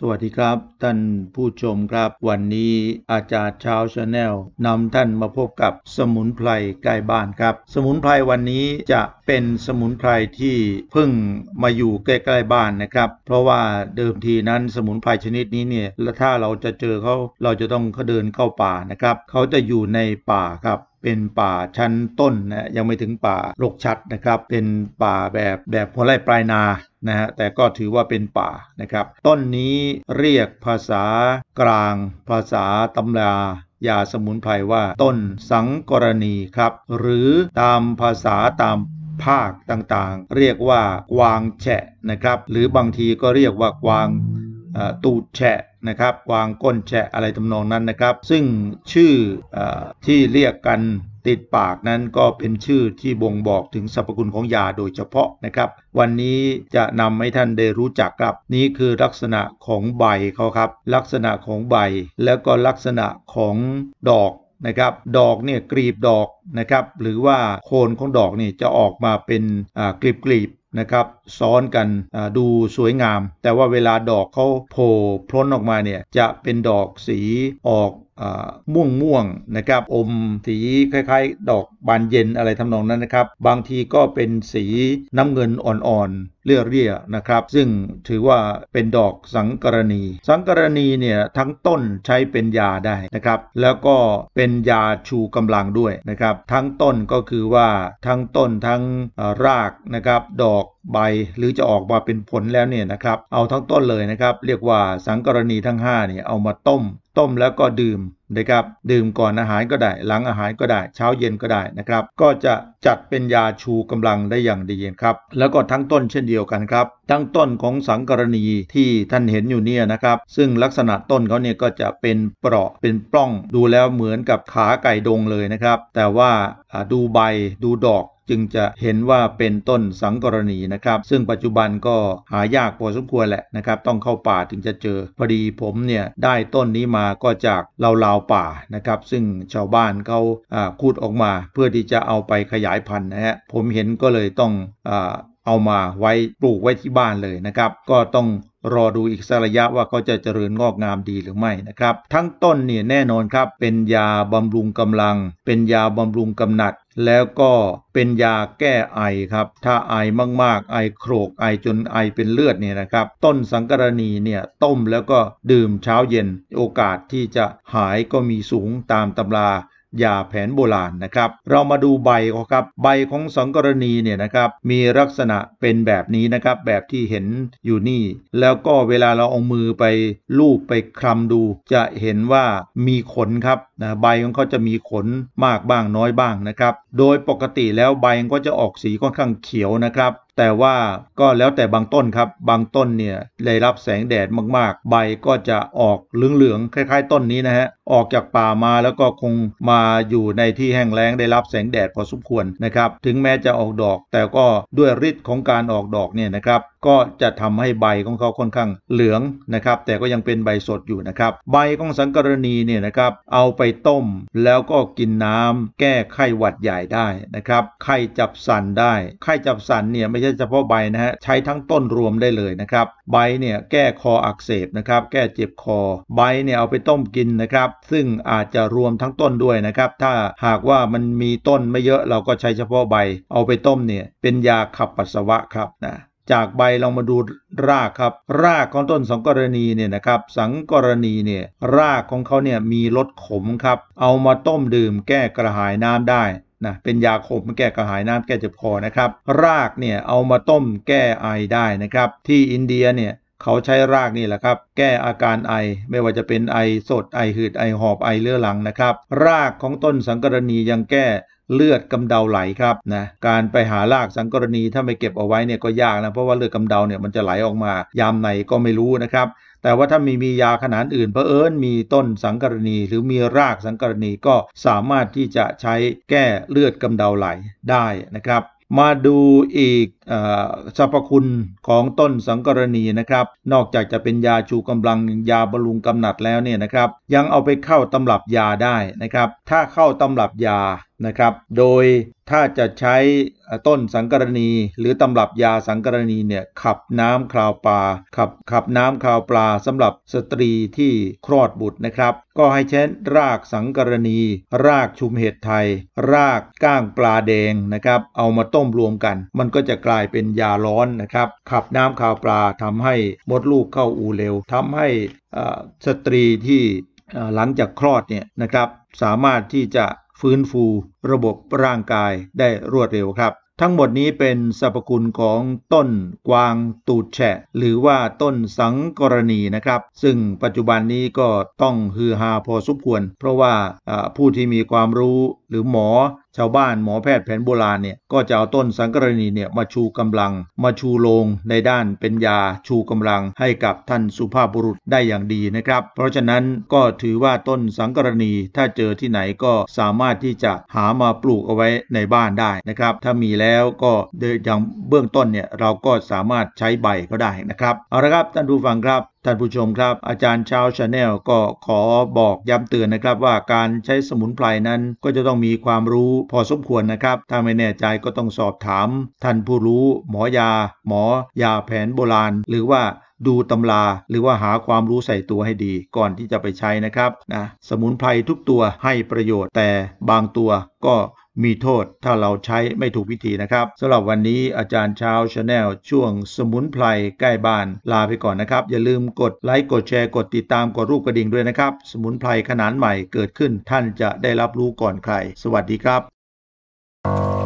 สวัสดีครับ ท่านผู้ชมครับ วันนี้อาจารย์ช้าชาแนลนำท่านมาพบกับสมุนไพรใกล้บ้านครับ สมุนไพรวันนี้จะเป็นสมุนไพรที่เพิ่งมาอยู่ใกล้ๆบ้านนะครับ เพราะว่าเดิมทีนั้นสมุนไพรชนิดนี้เนี่ยและถ้าเราจะเจอเขาเราจะต้องเขาเดินเข้าป่านะครับเขาจะอยู่ในป่าครับ เป็นป่าชั้นต้นนะยังไม่ถึงป่ารกชัดนะครับ เป็นป่าแบบแบบหัวไร่ปลายนานะฮะแต่ก็ถือว่าเป็นป่านะครับ ต้นนี้เรียกภาษากลาง ภาษาตำรายาสมุนไพรว่าต้นสังกรณีครับ หรือตามภาษาตามภาคต่างๆ เรียกว่ากวางแฉะนะครับ หรือบางทีก็เรียกว่ากวางตูดแฉะ นะครับวางก้นแฉะอะไรทำนองนั้นนะครับ ซึ่งชื่ออที่เรียกกันติดปากนั้นก็เป็นชื่อที่บ่งบอกถึงสรรพคุณของยาโดยเฉพาะนะครับ วันนี้จะนำให้ท่านได้รู้จักครับ นี่คือลักษณะของใบเขาครับ ลักษณะของใบ แล้วก็ลักษณะของดอกนะครับดอกเนี่ยกรีบดอกนะครับหรือว่าโคนของดอกนี่จะออกมาเป็นกลีบกลีบๆ นะครับซ้อนกันดูสวยงาม แต่ว่าเวลาดอกเขาโผล่พ้นออกมาเนี่ยจะเป็นดอกสีออก ม่วงม่วงๆนะครับอมสีคล้ายๆ ดอกบานเย็นอะไรทำนองนั้นนะครับ บางทีก็เป็นสีน้ำเงินอ่อนๆเลี่ยๆนะครับ ซึ่งถือว่าเป็นดอกสังกรณี สังกรณีเนี่ยทั้งต้นใช้เป็นยาได้นะครับ แล้วก็เป็นยาชูกำลังด้วยนะครับ ทั้งต้นก็คือว่าทั้งต้นทั้งรากนะครับ ดอกใบหรือจะออกมาเป็นผลแล้วเนี่ยนะครับ เอาทั้งต้นเลยนะครับ เรียกว่าสังกรณีทั้ง5เนี่ยเอามาต้ม ต้มแล้วก็ดื่มนะครับดื่มก่อนอาหารก็ได้ หลังอาหารก็ได้ เช้าเย็นก็ได้นะครับ ก็จะจัดเป็นยาชูกำลังได้อย่างดีครับแล้วก็ทั้งต้นเช่นเดียวกันครับ ทั้งต้นของสังกรณีที่ท่านเห็นอยู่เนี่ยนะครับ ซึ่งลักษณะต้นเขาเนี่ยก็จะเป็นเปราะเป็นปล้องดูแล้วเหมือนกับขาไก่ดงเลยนะครับ แต่ว่าดูใบดูดอก จึงจะเห็นว่าเป็นต้นสังกรณีนะครับ ซึ่งปัจจุบันก็หายากพอสมควรแหละนะครับ ต้องเข้าป่าถึงจะเจอ พอดีผมเนี่ยได้ต้นนี้มาก็จากเลาวๆป่านะครับ ซึ่งชาวบ้านเขาอ่าคูดออกมา เพื่อที่จะเอาไปขยายพันธุ์นะฮะผมเห็นก็เลยต้องอเอามาไว้ปลูกไว้ที่บ้านเลยนะครับ ก็ต้องรอดูอีกสักระยะว่าเขาจะเจริญงอกงามดีหรือไม่นะครับ ทั้งต้นเนี่ยแน่นอนครับ เป็นยาบำรุงกำลัง เป็นยาบำรุงกำหนัด แล้วก็เป็นยาแก้ไอครับ ถ้าไอมากๆ ไอโครกไอจนไอเป็นเลือดเนี่ยนะครับ ต้นสังกรณีเนี่ยต้มแล้วก็ดื่มเช้าเย็น โอกาสที่จะหายก็มีสูงตามตำรา ยาแผนโบราณนะครับ เรามาดูใบเขาครับ ใบของสังกรณีเนี่ยนะครับ มีลักษณะเป็นแบบนี้นะครับ แบบที่เห็นอยู่นี่ แล้วก็เวลาเราเอามือไปลูบไปคลำดู จะเห็นว่ามีขนครับนะใบของเขาจะมีขนมากบ้างน้อยบ้างนะครับ โดยปกติแล้วใบก็จะออกสีค่อนข้างเขียวนะครับ แต่ว่าก็แล้วแต่บางต้นครับ บางต้นเนี่ยได้รับแสงแดดมากๆ ใบก็จะออกเหลืองๆคล้าย ๆ ต้นนี้นะฮะออกจากป่ามาแล้วก็คงมาอยู่ในที่แห้งแล้งได้รับแสงแดดพอสมควรนะครับ ถึงแม้จะออกดอก แต่ก็ด้วยฤทธิ์ของการออกดอกเนี่ยนะครับก็จะทำให้ใบของเขาค่อนข้างเหลืองนะครับ แต่ก็ยังเป็นใบสดอยู่นะครับ ใบของสังกรณีเนี่ยนะครับ เอาไปต้มแล้วก็กินน้ำแก้ไข้หวัดใหญ่ได้นะครับ ไข้จับสันได้ ไข้จับสันเนี่ยไม่ใช่เฉพาะใบนะฮะ ใช้ทั้งต้นรวมได้เลยนะครับ ใบเนี่ยแก้คออักเสบนะครับ แก้เจ็บคอ ใบเนี่ยเอาไปต้มกินนะครับ ซึ่งอาจจะรวมทั้งต้นด้วยนะครับ ถ้าหากว่ามันมีต้นไม่เยอะเราก็ใช้เฉพาะใบ เอาไปต้มเนี่ยเป็นยาขับปัสสาวะครับนะ จากใบเรามาดูรากครับ รากของต้นสังกรณีเนี่ยนะครับ สังกรณีเนี่ยรากของเขาเนี่ยมีรสขมครับ เอามาต้มดื่มแก้กระหายน้ำได้นะเป็นยาขมแก้กระหายน้ำแก้เจ็บคอนะครับ รากเนี่ยเอามาต้มแก้ไอได้นะครับ ที่อินเดียเนี่ยเขาใช้รากนี่แหละครับ แก้อาการไอไม่ว่าจะเป็นไอสดไอหืดไอหอบไอเลือหลังนะครับ รากของต้นสังกรณียังแก้ เลือดกำเดาไหลครับนะการไปหารากสังกรณีถ้าไม่เก็บเอาไว้เนี่ยก็ยากนะเพราะว่าเลือดกำเดาเนี่ยมันจะไหลออกมายามไหนก็ไม่รู้นะครับแต่ว่าถ้ามีมียาขนาดอื่นเพอเอิญมีต้นสังกรณี หรือมีรากสังกรณีก็สามารถที่จะใช้แก้เลือดกำเดาไหลได้นะครับ มาดูอีก สรรพคุณของต้นสังกรณีนะครับ นอกจากจะเป็นยาชูกำลังยาบำรุงกำหนัดแล้วเนี่ยนะครับ ยังเอาไปเข้าตำรับยาได้นะครับ ถ้าเข้าตำรับยานะครับ โดยถ้าจะใช้ต้นสังกรณีหรือตำรับยาสังกรณีเนี่ยขับน้ำคราวปลาขับขับน้ำคราวปลาสำหรับสตรีที่คลอดบุตรนะครับ ก็ให้ใช้รากสังกรณี รากชุมเห็ดไทย รากก้างปลาแดงนะครับ เอามาต้มรวมกัน มันก็จะกลายายเป็นยาร้อนนะครับ ขับน้ำคราวปลาทำให้มดลูกเข้าอูเร็วทำให้สตรีที่หลังจากคลอดเนี่ยนะครับสามารถที่จะฟื้นฟูระบบร่างกายได้รวดเร็วครับ ทั้งหมดนี้เป็นสรรพคุณของต้นกวางตูดแฉะ หรือว่าต้นสังกรณีนะครับ ซึ่งปัจจุบันนี้ก็ต้องฮือฮาพอสมควร เพราะว่าผู้ที่มีความรู้หรือหมอ ชาวบ้านหมอแพทย์แผนโบราณเนี่ยก็จะเอาต้นสังกรณีเนี่ยมาชูกำลัง มาชูโลงในด้านเป็นยาชูกำลังให้กับท่านสุภาพบุรุษได้อย่างดีนะครับ เพราะฉะนั้นก็ถือว่าต้นสังกรณีถ้าเจอที่ไหนก็สามารถที่จะหามาปลูกเอาไว้ในบ้านได้นะครับ ถ้ามีแล้วก็โดยอย่างเบื้องต้นเนี่ยเราก็สามารถใช้ใบก็ได้นะครับเอาละครับท่านผู้ฟังครับ ท่านผู้ชมครับ อาจารย์ชาวชาแนลก็ขอบอกย้ำเตือนนะครับว่าการใช้สมุนไพรนั้นก็จะต้องมีความรู้พอสมควรนะครับ ถ้าไม่แน่ใจก็ต้องสอบถาม ท่านผู้รู้ หมอยา หมอยาแผนโบราณ หรือว่าดูตำราหรือว่าหาความรู้ใส่ตัวให้ดีก่อนที่จะไปใช้นะครับนะสมุนไพรทุกตัวให้ประโยชน์แต่บางตัวก็ มีโทษถ้าเราใช้ไม่ถูกวิธีนะครับสำหรับวันนี้อาจารย์เช้า Channel ช่วงสมุนไพรใกล้บ้านลาไปก่อนนะครับ อย่าลืมกดไลค์กดแชร์กดติดตามกดรูปกระดิ่งด้วยนะครับ สมุนไพรขนานใหม่เกิดขึ้นท่านจะได้รับรู้ก่อนใคร สวัสดีครับ